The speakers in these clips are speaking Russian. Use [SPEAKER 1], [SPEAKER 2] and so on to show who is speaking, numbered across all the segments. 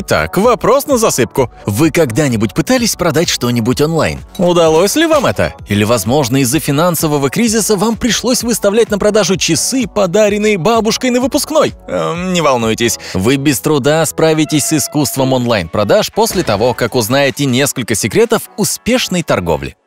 [SPEAKER 1] Итак, вопрос на засыпку. Вы когда-нибудь пытались продать что-нибудь онлайн? Удалось ли вам это? Или, возможно, из-за финансового кризиса вам пришлось выставлять на продажу часы, подаренные бабушкой на выпускной? Эм, не волнуйтесь, вы без труда справитесь с искусством онлайн-продаж после того, как узнаете несколько секретов успешной торговли.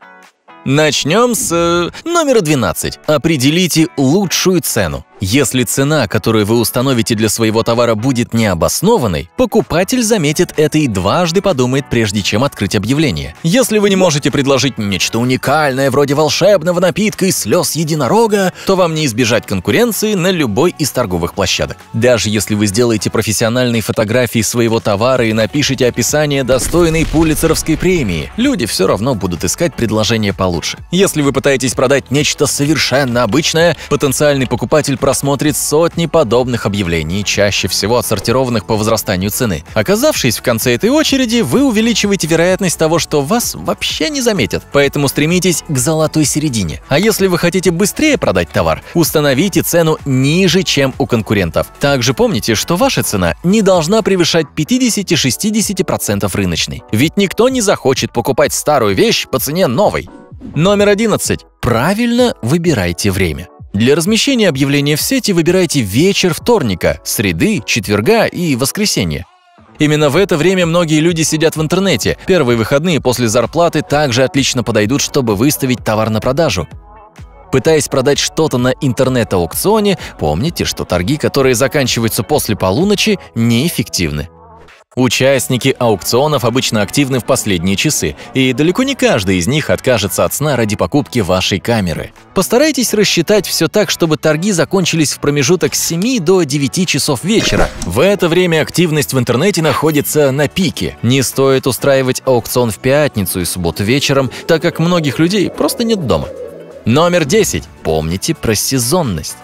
[SPEAKER 1] Начнем с э, номера 12. Определите лучшую цену. Если цена, которую вы установите для своего товара, будет необоснованной, покупатель заметит это и дважды подумает, прежде чем открыть объявление. Если вы не можете предложить нечто уникальное, вроде волшебного напитка из слез единорога, то вам не избежать конкуренции на любой из торговых площадок. Даже если вы сделаете профессиональные фотографии своего товара и напишите описание достойной пулицеровской премии, люди все равно будут искать предложение получше. Если вы пытаетесь продать нечто совершенно обычное, потенциальный покупатель просмотрит сотни подобных объявлений, чаще всего отсортированных по возрастанию цены. Оказавшись в конце этой очереди, вы увеличиваете вероятность того, что вас вообще не заметят. Поэтому стремитесь к золотой середине. А если вы хотите быстрее продать товар, установите цену ниже, чем у конкурентов. Также помните, что ваша цена не должна превышать 50-60% рыночной. Ведь никто не захочет покупать старую вещь по цене новой. Номер 11. Правильно выбирайте время. Для размещения объявления в сети выбирайте вечер вторника, среды, четверга и воскресенья. Именно в это время многие люди сидят в интернете. Первые выходные после зарплаты также отлично подойдут, чтобы выставить товар на продажу. Пытаясь продать что-то на интернет-аукционе, помните, что торги, которые заканчиваются после полуночи, неэффективны. Участники аукционов обычно активны в последние часы, и далеко не каждый из них откажется от сна ради покупки вашей камеры. Постарайтесь рассчитать все так, чтобы торги закончились в промежуток с 7 до 9 часов вечера. В это время активность в интернете находится на пике. Не стоит устраивать аукцион в пятницу и субботу вечером, так как многих людей просто нет дома. Номер 10. Помните про сезонность.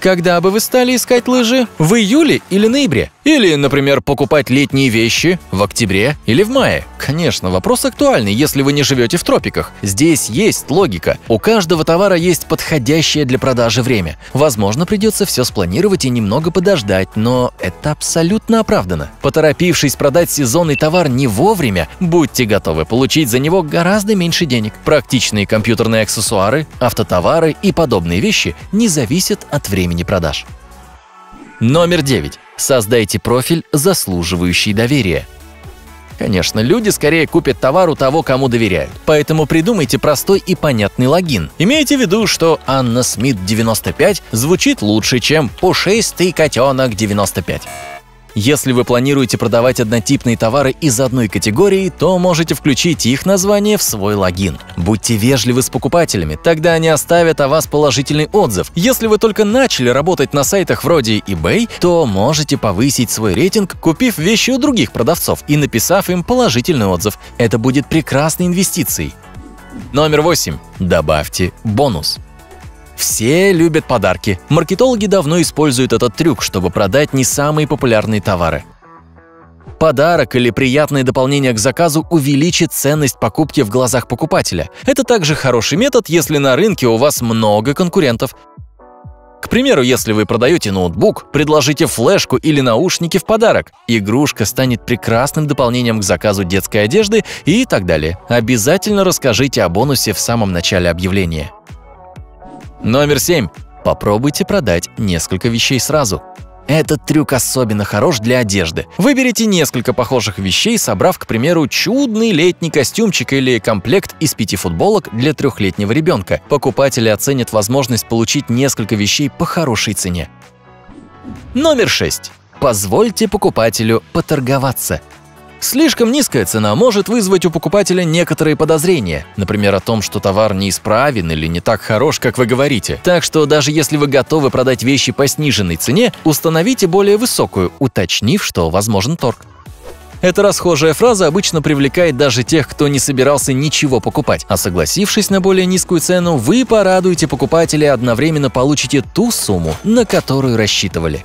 [SPEAKER 1] Когда бы вы стали искать лыжи? В июле или ноябре? Или, например, покупать летние вещи в октябре или в мае? Конечно, вопрос актуальный, если вы не живете в тропиках. Здесь есть логика. У каждого товара есть подходящее для продажи время. Возможно, придется все спланировать и немного подождать, но это абсолютно оправдано. Поторопившись продать сезонный товар не вовремя, будьте готовы получить за него гораздо меньше денег. Практичные компьютерные аксессуары, автотовары и подобные вещи не зависят от времени продаж. Номер 9. Создайте профиль, заслуживающий доверия. Конечно, люди скорее купят товар у того, кому доверяют. Поэтому придумайте простой и понятный логин. Имейте в виду, что Анна Смит 95 звучит лучше, чем пушистый котенок 95. Если вы планируете продавать однотипные товары из одной категории, то можете включить их название в свой логин. Будьте вежливы с покупателями, тогда они оставят о вас положительный отзыв. Если вы только начали работать на сайтах вроде eBay, то можете повысить свой рейтинг, купив вещи у других продавцов и написав им положительный отзыв. Это будет прекрасной инвестицией. Номер 8. Добавьте бонус. Все любят подарки. Маркетологи давно используют этот трюк, чтобы продать не самые популярные товары. Подарок или приятное дополнение к заказу увеличит ценность покупки в глазах покупателя. Это также хороший метод, если на рынке у вас много конкурентов. К примеру, если вы продаете ноутбук, предложите флешку или наушники в подарок. Игрушка станет прекрасным дополнением к заказу детской одежды и так далее. Обязательно расскажите о бонусе в самом начале объявления. Номер 7. Попробуйте продать несколько вещей сразу. Этот трюк особенно хорош для одежды. Выберите несколько похожих вещей, собрав, к примеру, чудный летний костюмчик или комплект из пяти футболок для трехлетнего ребенка. Покупатели оценят возможность получить несколько вещей по хорошей цене. Номер 6. Позвольте покупателю поторговаться. Слишком низкая цена может вызвать у покупателя некоторые подозрения, например, о том, что товар неисправен или не так хорош, как вы говорите. Так что даже если вы готовы продать вещи по сниженной цене, установите более высокую, уточнив, что возможен торг. Эта расхожая фраза обычно привлекает даже тех, кто не собирался ничего покупать, а согласившись на более низкую цену, вы порадуете покупателя и одновременно получите ту сумму, на которую рассчитывали.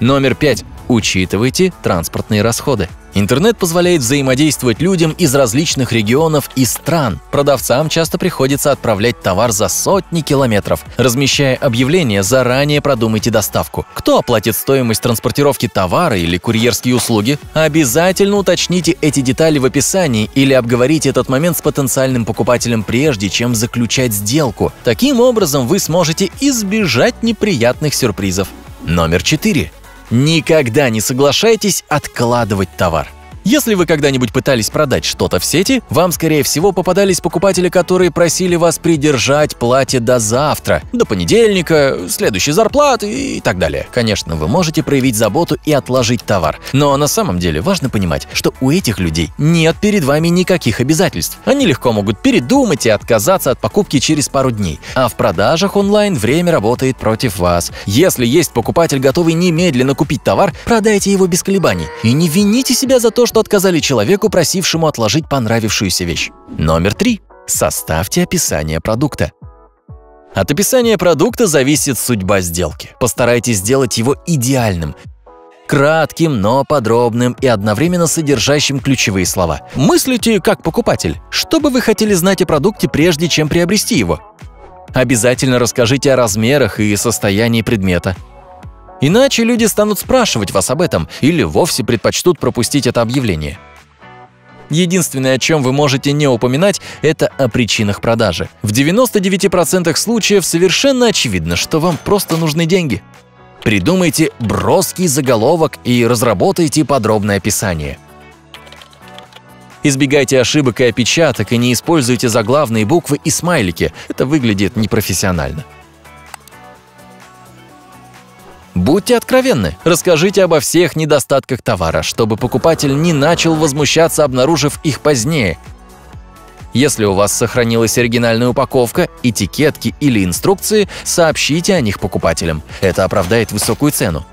[SPEAKER 1] Номер пять. Учитывайте транспортные расходы. Интернет позволяет взаимодействовать людям из различных регионов и стран. Продавцам часто приходится отправлять товар за сотни километров. Размещая объявления, заранее продумайте доставку. Кто оплатит стоимость транспортировки товара или курьерские услуги? Обязательно уточните эти детали в описании или обговорите этот момент с потенциальным покупателем прежде, чем заключать сделку. Таким образом вы сможете избежать неприятных сюрпризов. Номер 4. Никогда не соглашайтесь откладывать товар. Если вы когда-нибудь пытались продать что-то в сети, вам, скорее всего, попадались покупатели, которые просили вас придержать платье до завтра, до понедельника, следующей зарплаты и так далее. Конечно, вы можете проявить заботу и отложить товар, но на самом деле важно понимать, что у этих людей нет перед вами никаких обязательств. Они легко могут передумать и отказаться от покупки через пару дней, а в продажах онлайн время работает против вас. Если есть покупатель, готовый немедленно купить товар, продайте его без колебаний и не вините себя за то, что отказали человеку, просившему отложить понравившуюся вещь. Номер три. Составьте описание продукта. От описания продукта зависит судьба сделки. Постарайтесь сделать его идеальным, кратким, но подробным и одновременно содержащим ключевые слова. Мыслите как покупатель. Что бы вы хотели знать о продукте, прежде чем приобрести его? Обязательно расскажите о размерах и состоянии предмета. Иначе люди станут спрашивать вас об этом или вовсе предпочтут пропустить это объявление. Единственное, о чем вы можете не упоминать, это о причинах продажи. В 99% случаев совершенно очевидно, что вам просто нужны деньги. Придумайте броский заголовок и разработайте подробное описание. Избегайте ошибок и опечаток и не используйте заглавные буквы и смайлики. Это выглядит непрофессионально. Будьте откровенны, расскажите обо всех недостатках товара, чтобы покупатель не начал возмущаться, обнаружив их позднее. Если у вас сохранилась оригинальная упаковка, этикетки или инструкции, сообщите о них покупателям. Это оправдает высокую цену.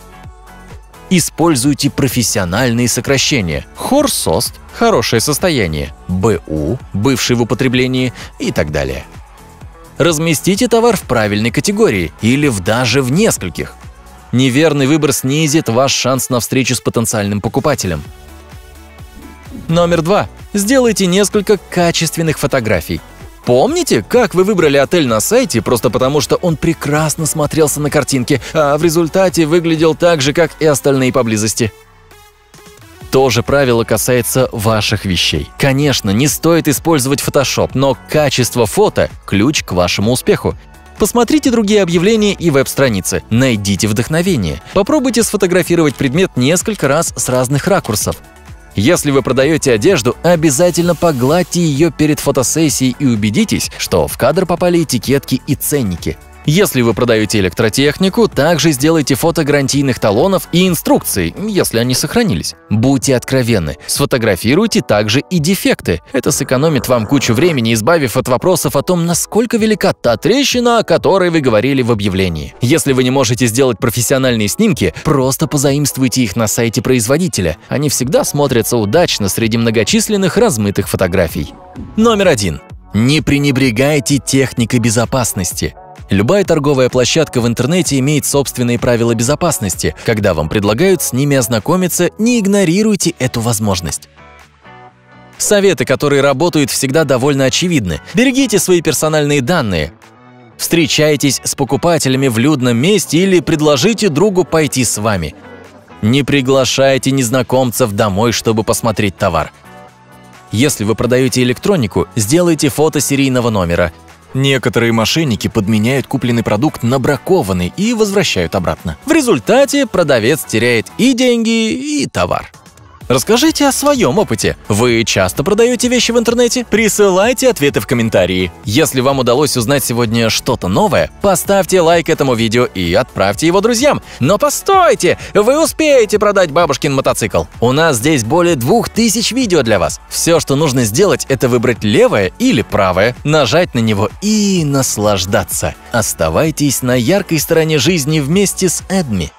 [SPEAKER 1] Используйте профессиональные сокращения. Хорсост – хорошее состояние, БУ – бывший в употреблении и так далее. Разместите товар в правильной категории или в даже в нескольких. Неверный выбор снизит ваш шанс на встречу с потенциальным покупателем. Номер два. Сделайте несколько качественных фотографий. Помните, как вы выбрали отель на сайте просто потому, что он прекрасно смотрелся на картинке, а в результате выглядел так же, как и остальные поблизости? То же правило касается ваших вещей. Конечно, не стоит использовать Photoshop, но качество фото – ключ к вашему успеху. Посмотрите другие объявления и веб-страницы. Найдите вдохновение. Попробуйте сфотографировать предмет несколько раз с разных ракурсов. Если вы продаете одежду, обязательно погладьте ее перед фотосессией и убедитесь, что в кадр попали этикетки и ценники. Если вы продаете электротехнику, также сделайте фото гарантийных талонов и инструкций, если они сохранились. Будьте откровенны, сфотографируйте также и дефекты. Это сэкономит вам кучу времени, избавив от вопросов о том, насколько велика та трещина, о которой вы говорили в объявлении. Если вы не можете сделать профессиональные снимки, просто позаимствуйте их на сайте производителя. Они всегда смотрятся удачно среди многочисленных размытых фотографий. Номер один. Не пренебрегайте техникой безопасности. Любая торговая площадка в интернете имеет собственные правила безопасности. Когда вам предлагают с ними ознакомиться, не игнорируйте эту возможность. Советы, которые работают, всегда довольно очевидны. Берегите свои персональные данные. Встречайтесь с покупателями в людном месте или предложите другу пойти с вами. Не приглашайте незнакомцев домой, чтобы посмотреть товар. Если вы продаете электронику, сделайте фото серийного номера – Некоторые мошенники подменяют купленный продукт на бракованный и возвращают обратно. В результате продавец теряет и деньги, и товар. Расскажите о своем опыте. Вы часто продаете вещи в интернете? Присылайте ответы в комментарии. Если вам удалось узнать сегодня что-то новое, поставьте лайк этому видео и отправьте его друзьям. Но постойте! Вы успеете продать бабушкин мотоцикл. У нас здесь более 2000 видео для вас. Все, что нужно сделать, это выбрать левое или правое, нажать на него и наслаждаться. Оставайтесь на яркой стороне жизни вместе с Эдми.